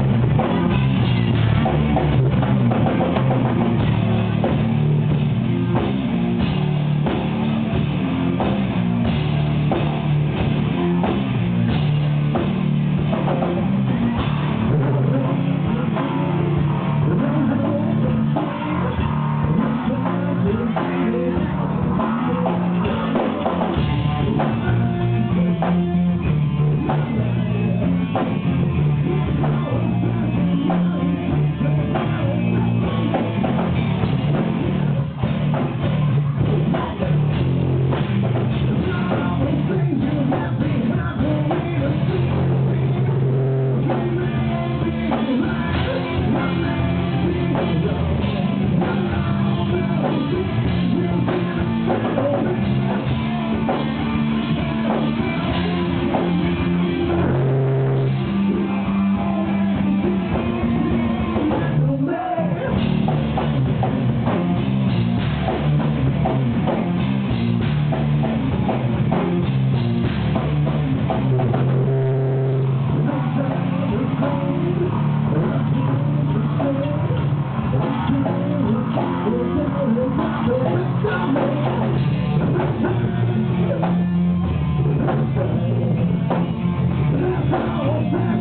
Yes. Thank you.